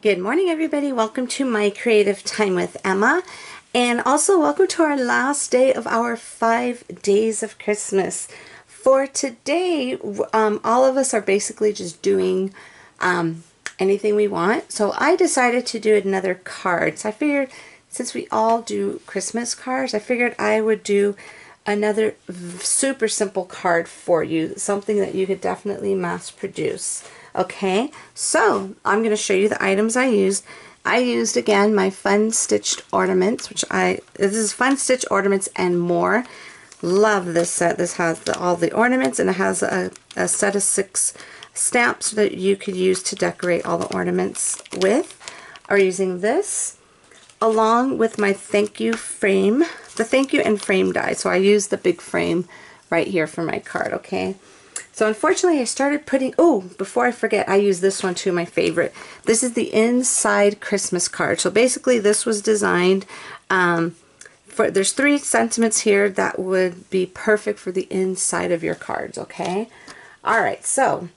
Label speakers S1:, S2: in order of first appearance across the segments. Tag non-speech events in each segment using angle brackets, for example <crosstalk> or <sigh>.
S1: Good morning, everybody. Welcome to my creative time with Emma. And also, welcome to our last day of our five days of Christmas. For today, um, all of us are basically just doing um, anything we want. So I decided to do another card. So I figured, since we all do Christmas cards, I figured I would do another super simple card for you. Something that you could definitely mass produce. Okay, so I'm going to show you the items I used. I used, again, my Fun Stitched Ornaments, which I, this is Fun Stitched Ornaments and More. Love this set. This has the, all the ornaments and it has a, a set of six stamps that you could use to decorate all the ornaments with. Are using this along with my thank you frame, the thank you and frame die. So I use the big frame right here for my card, okay? So unfortunately I started putting, oh, before I forget, I use this one too, my favorite. This is the inside Christmas card. So basically this was designed um, for, there's three sentiments here that would be perfect for the inside of your cards, okay? All right, so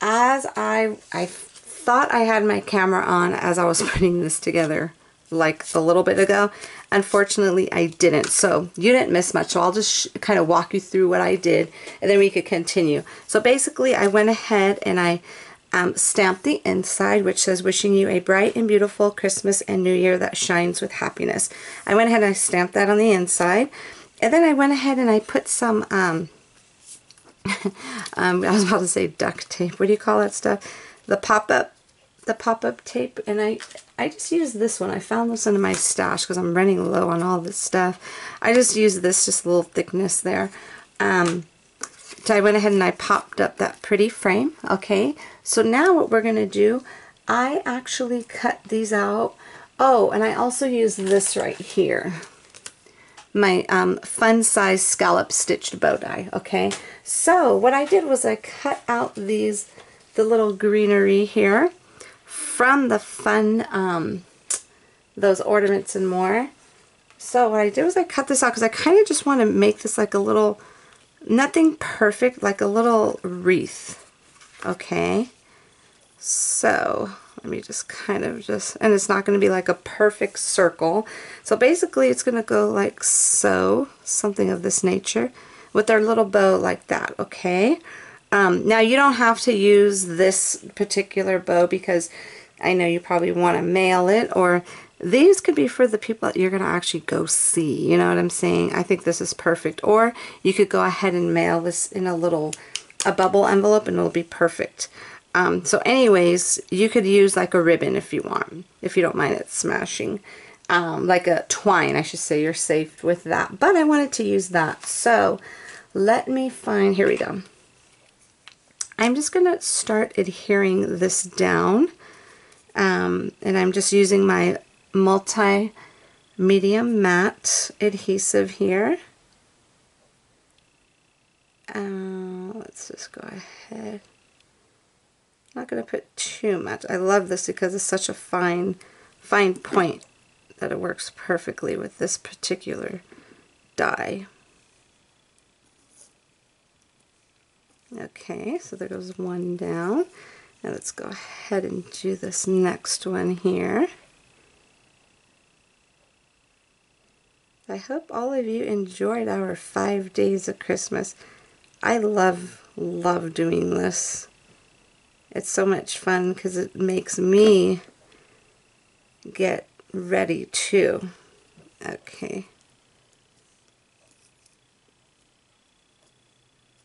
S1: as I, I thought I had my camera on as I was <laughs> putting this together like a little bit ago. Unfortunately, I didn't. So you didn't miss much. So I'll just kind of walk you through what I did and then we could continue. So basically, I went ahead and I um, stamped the inside, which says, wishing you a bright and beautiful Christmas and New Year that shines with happiness. I went ahead and I stamped that on the inside. And then I went ahead and I put some, um, <laughs> um, I was about to say duct tape. What do you call that stuff? The pop-up the pop-up tape and I I just use this one. I found this in my stash because I'm running low on all this stuff. I just use this, just a little thickness there. Um, so I went ahead and I popped up that pretty frame. Okay, so now what we're going to do, I actually cut these out. Oh, and I also use this right here. My um, fun size scallop stitched bow die. Okay, so what I did was I cut out these, the little greenery here from the fun, um, those ornaments and more. So what I did was I cut this out because I kind of just want to make this like a little, nothing perfect, like a little wreath. Okay. So let me just kind of just, and it's not going to be like a perfect circle. So basically it's going to go like so, something of this nature, with our little bow like that, okay? Um, now you don't have to use this particular bow because I know you probably want to mail it or these could be for the people that you're going to actually go see. You know what I'm saying? I think this is perfect. Or you could go ahead and mail this in a little, a bubble envelope and it'll be perfect. Um, so anyways, you could use like a ribbon if you want, if you don't mind it smashing. Um, like a twine, I should say, you're safe with that. But I wanted to use that. So let me find, here we go. I'm just going to start adhering this down um, and I'm just using my multi-medium matte adhesive here. Uh, let's just go ahead. I'm not going to put too much. I love this because it's such a fine, fine point that it works perfectly with this particular die. Okay, so there goes one down. Now let's go ahead and do this next one here. I hope all of you enjoyed our five days of Christmas. I love, love doing this. It's so much fun because it makes me get ready too. Okay.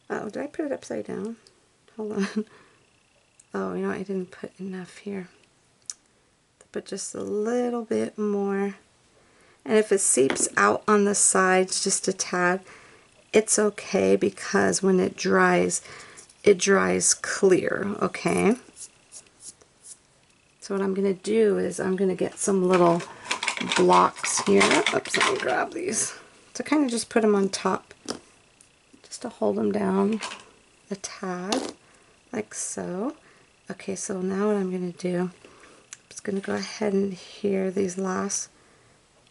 S1: Oh, did I put it upside down? Hold on. <laughs> Oh, you know, I didn't put enough here. Put just a little bit more. And if it seeps out on the sides just a tad, it's okay because when it dries, it dries clear, okay? So what I'm going to do is I'm going to get some little blocks here. Oops, let me grab these. To kind of just put them on top, to hold them down a tad, like so. Okay, so now what I'm going to do, I'm just going to go ahead and adhere these last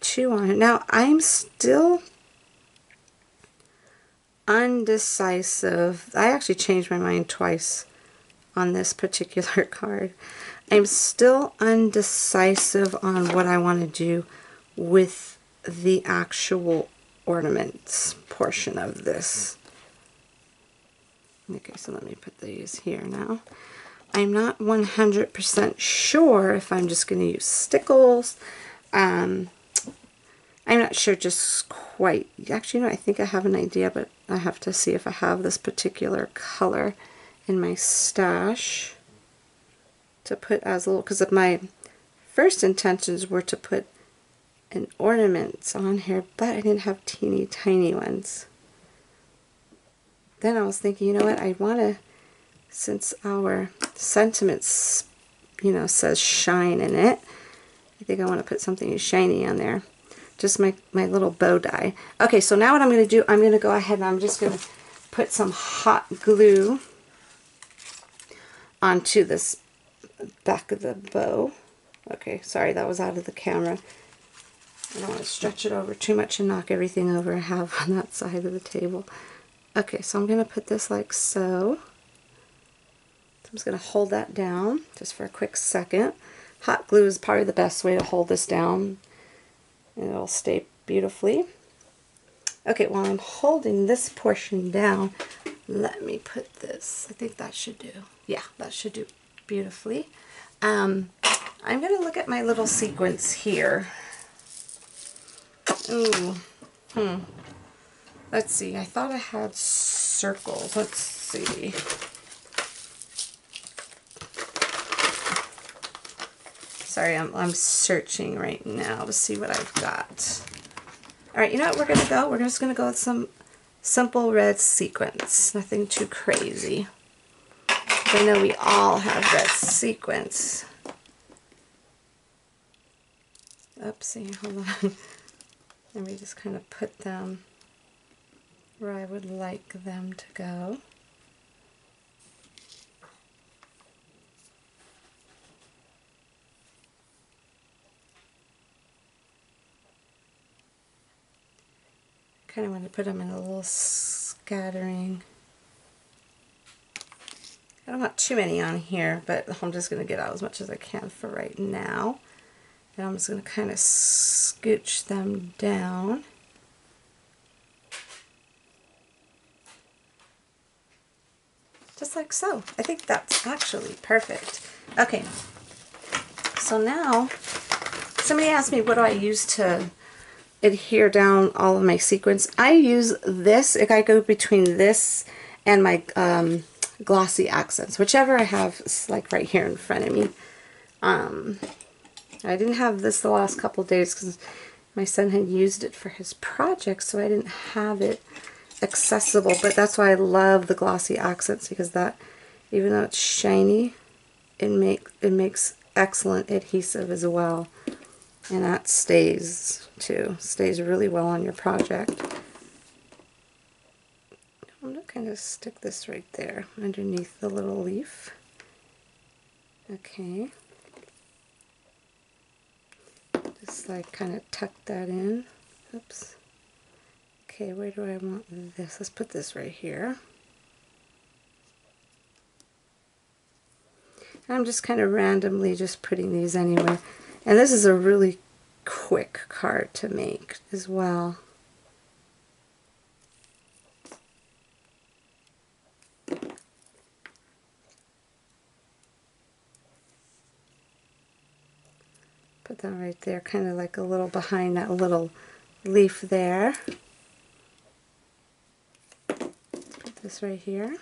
S1: two on it. Now, I'm still undecisive. I actually changed my mind twice on this particular <laughs> card. I'm still undecisive on what I want to do with the actual ornaments portion of this. Okay, so let me put these here now. I'm not 100% sure if I'm just going to use stickles. Um, I'm not sure just quite. Actually, no, I think I have an idea, but I have to see if I have this particular color in my stash to put as a little, because my first intentions were to put an ornaments on here, but I didn't have teeny tiny ones. Then I was thinking, you know what, I want to, since our sentiments, you know, says shine in it, I think I want to put something shiny on there. Just my, my little bow die. Okay, so now what I'm going to do, I'm going to go ahead and I'm just going to put some hot glue onto this back of the bow. Okay, sorry, that was out of the camera. I don't want to stretch it over too much and knock everything over I have <laughs> on that side of the table. Okay, so I'm going to put this like so. I'm just going to hold that down just for a quick second. Hot glue is probably the best way to hold this down and it'll stay beautifully. Okay, while I'm holding this portion down, let me put this. I think that should do. Yeah, that should do beautifully. Um, I'm going to look at my little sequence here. Ooh, hmm. Let's see, I thought I had circles. Let's see. Sorry, I'm, I'm searching right now to see what I've got. Alright, you know what we're going to go? We're just going to go with some simple red sequins. Nothing too crazy. I know we all have red sequins. Oopsie, hold on. <laughs> Let me just kind of put them where I would like them to go. kind of want to put them in a little scattering. I don't want too many on here, but I'm just going to get out as much as I can for right now. And I'm just going to kind of scooch them down. Just like so. I think that's actually perfect. Okay, so now somebody asked me what do I use to adhere down all of my sequins. I use this, if I go between this and my um, glossy accents, whichever I have like right here in front of me. Um, I didn't have this the last couple days because my son had used it for his project, so I didn't have it accessible, but that's why I love the glossy accents because that, even though it's shiny, it, make, it makes excellent adhesive as well. And that stays too, stays really well on your project. I'm going to kind of stick this right there underneath the little leaf. Okay. Just like kind of tuck that in. Oops. Okay, where do I want this? Let's put this right here. I'm just kind of randomly just putting these anywhere. And this is a really quick card to make as well. Put that right there, kind of like a little behind that little leaf there. Put this right here.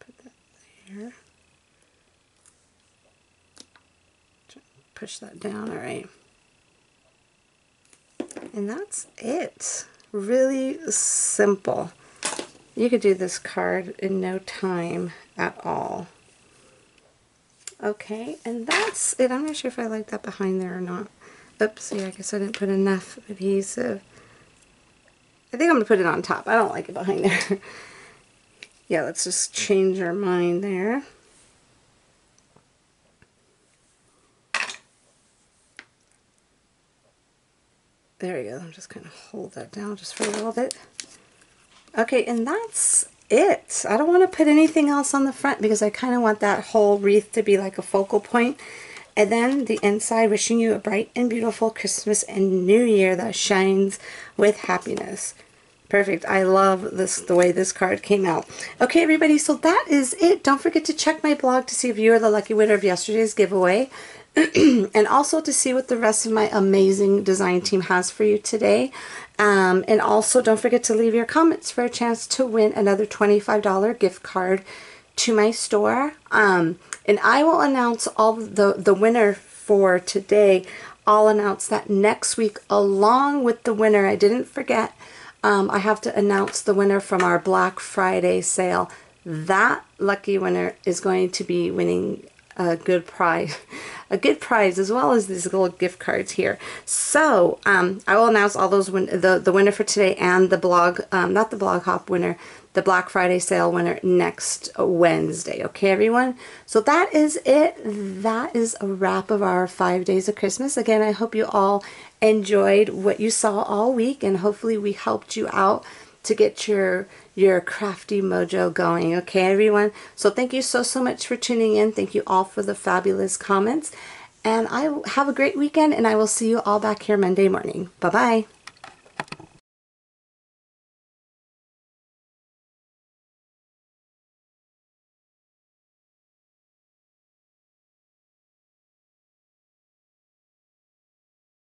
S1: Put that there. push that down, all right. And that's it. Really simple. You could do this card in no time at all. Okay, and that's it. I'm not sure if I like that behind there or not. Oops, yeah, I guess I didn't put enough adhesive. I think I'm going to put it on top. I don't like it behind there. <laughs> yeah, let's just change our mind there. There you go. I'm just going to hold that down just for a little bit. Okay, and that's it. I don't want to put anything else on the front because I kind of want that whole wreath to be like a focal point. And then the inside, wishing you a bright and beautiful Christmas and New Year that shines with happiness. Perfect. I love this the way this card came out. Okay, everybody, so that is it. Don't forget to check my blog to see if you are the lucky winner of yesterday's giveaway. <clears throat> and also to see what the rest of my amazing design team has for you today. Um, and also don't forget to leave your comments for a chance to win another $25 gift card to my store. Um, and I will announce all the, the winner for today. I'll announce that next week along with the winner. I didn't forget. Um, I have to announce the winner from our Black Friday sale. That lucky winner is going to be winning a good prize, a good prize as well as these little gift cards here. So um, I will announce all those win the the winner for today and the blog, um, not the blog hop winner, the Black Friday sale winner next Wednesday. Okay, everyone. So that is it. That is a wrap of our five days of Christmas. Again, I hope you all enjoyed what you saw all week, and hopefully we helped you out to get your your crafty mojo going. Okay, everyone? So thank you so, so much for tuning in. Thank you all for the fabulous comments. And I have a great weekend, and I will see you all back here Monday morning. Bye-bye.